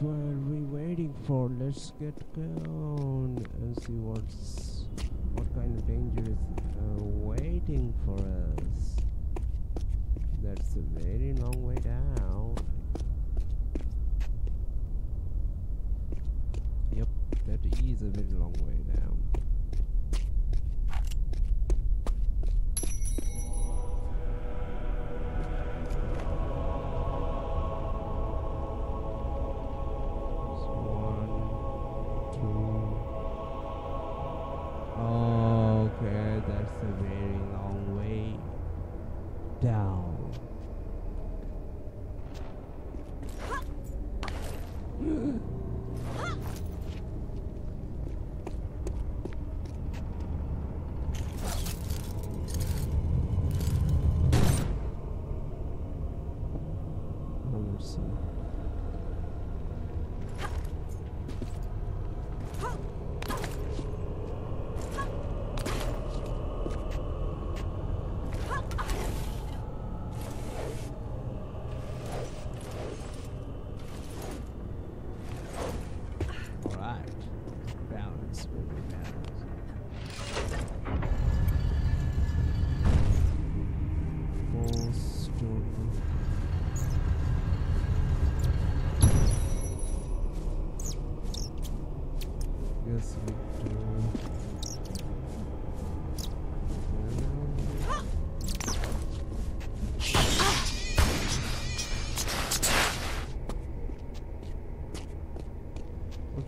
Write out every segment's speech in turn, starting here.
what were we waiting for? Let's get going and see what's what kind of danger is uh, waiting for us. That's a very long way down. Yep, that is a very long way down. That's a very long way down.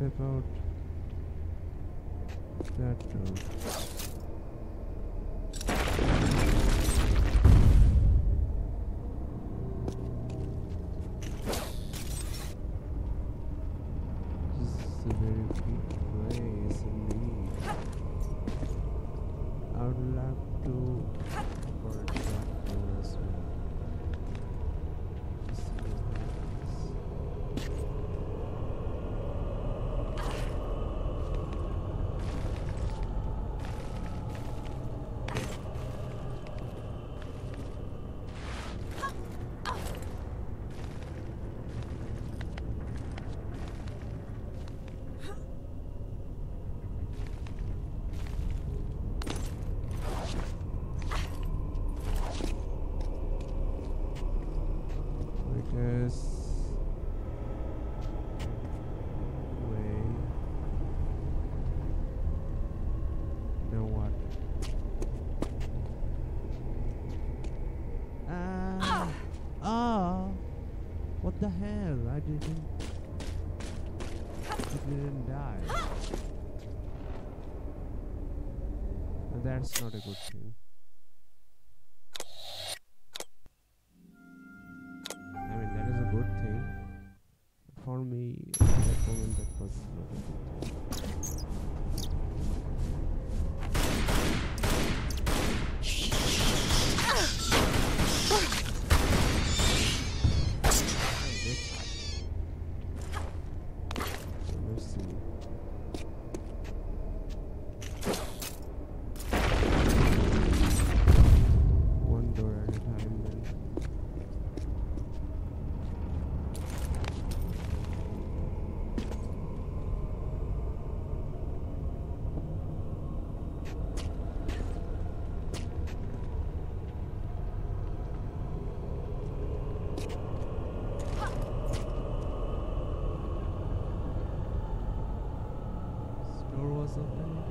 About that door? This is a very big place indeed. I would like to for a tractor as well. To see what happens. Because wait. Now what? Ah! Ah! What the hell? I didn't. I didn't die. That's not a good thing. Was not a good thing. Hey, bitch. So let's see. One door at a time then. Store was open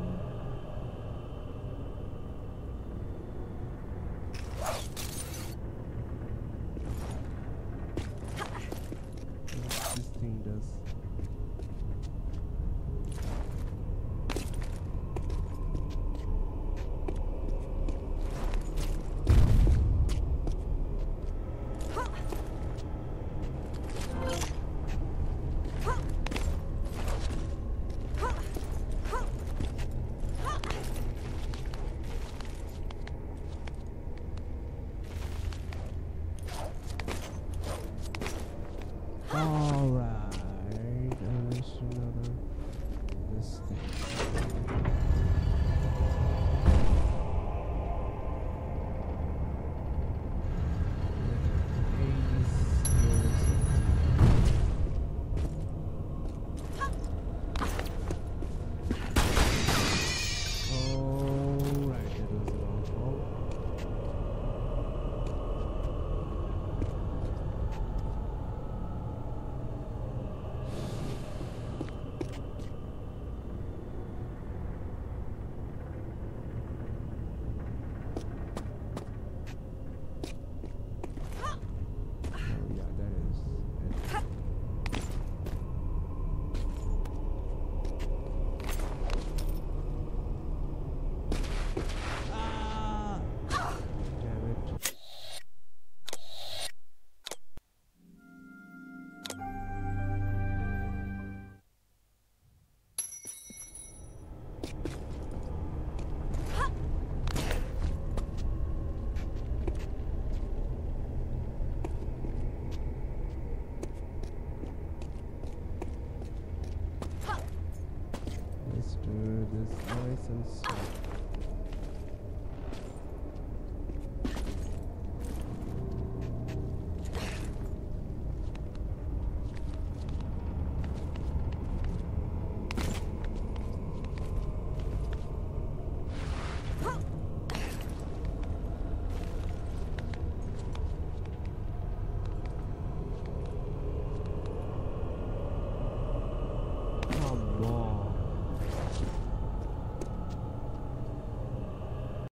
of